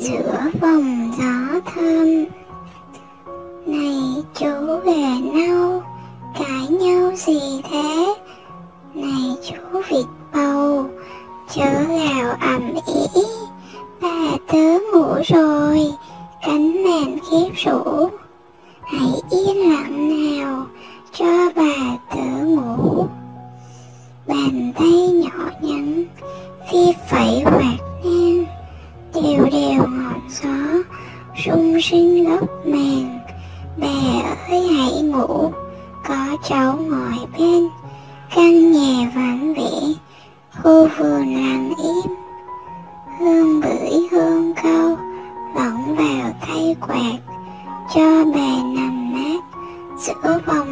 giữa vòng gió thơm. Này chú về nâu, cãi nhau gì thế? Này chú vịt bầu, chớ gào ầm ĩ. Bà tớ ngủ rồi, cánh mềm khiếp rũ. Hãy yên lặng nào, cho bà tớ ngủ. Bàn tay nhỏ nhắn phi phẩy hoạt ngang, đều đều Sung sinh góc màn bè ơi, hãy ngủ. Có cháu ngồi bên. Căn nhà vắng vẻ. Khu vườn lặng im. Hương bưởi hương câu Lỏng vào tay quạt. Cho bà nằm mát. Giữa vòng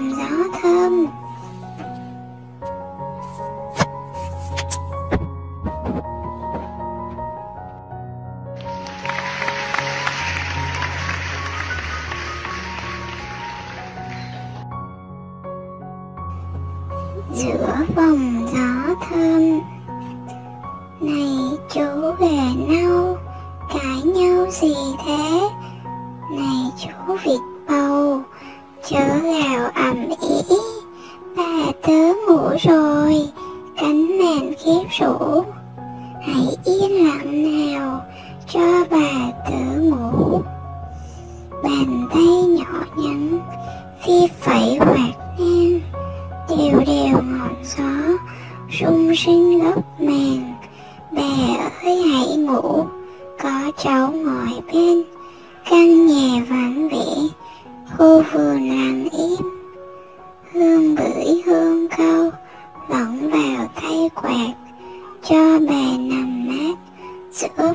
giữa vòng gió thơm. Này chú về nâu, cãi nhau gì thế? Này chú vịt bầu, chớ gào ầm ĩ. Bà tớ ngủ rồi, cánh mềm khiếp rũ. Hãy yên lặng nào, cho bà tớ ngủ. Bàn tay nhỏ nhắn phi phẩy hoạt đều đều ngọn gió rung rinh góc màn bè ơi, hãy ngủ, có cháu ngồi bên căn nhà vắng vẻ, khu vườn lặng im. Hương bưởi hương câu lẫn vào tay quạt, cho bè nằm mát giữa